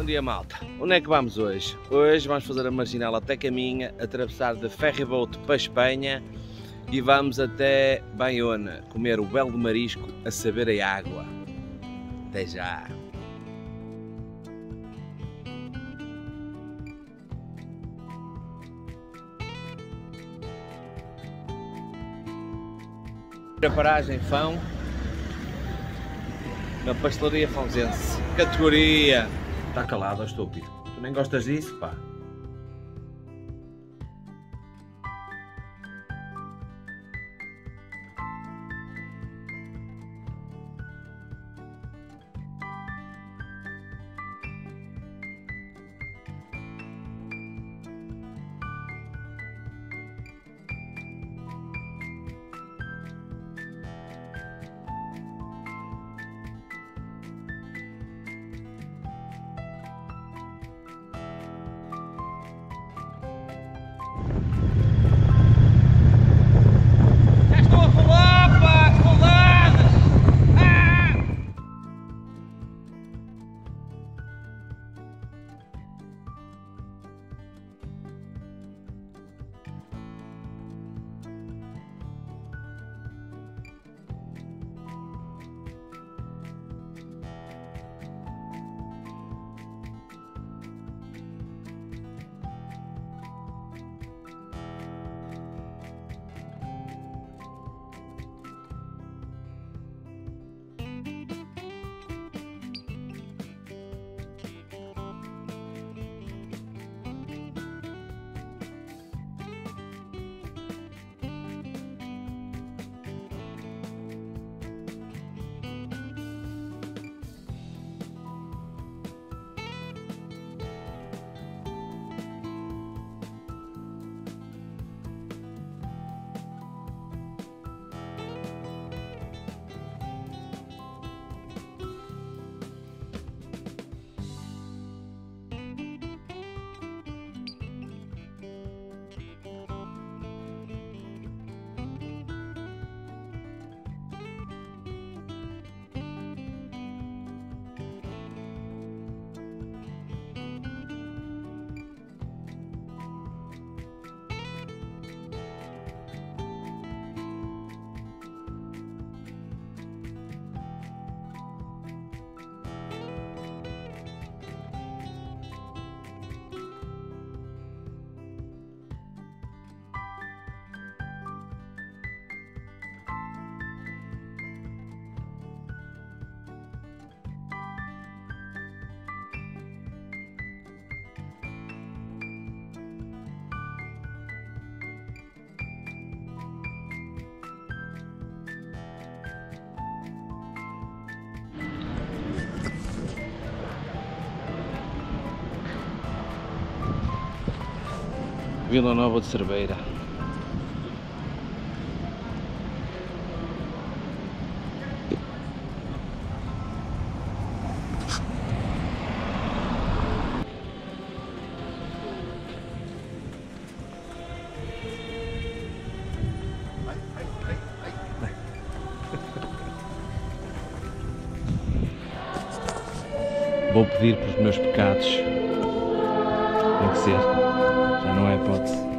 Bom dia malta, onde é que vamos hoje? Hoje vamos fazer a marginal até Caminha, atravessar de ferryboat para Espanha e vamos até Bayona comer o belo marisco a saber a água. Até já! A paragem Fão na pastelaria Fãozense. Categoria! Está calado, ó estúpido. Tu nem gostas disso, pá? Vila Nova de Cerveira. Vou pedir pelos meus pecados. Tem que ser. Já não é hipótese.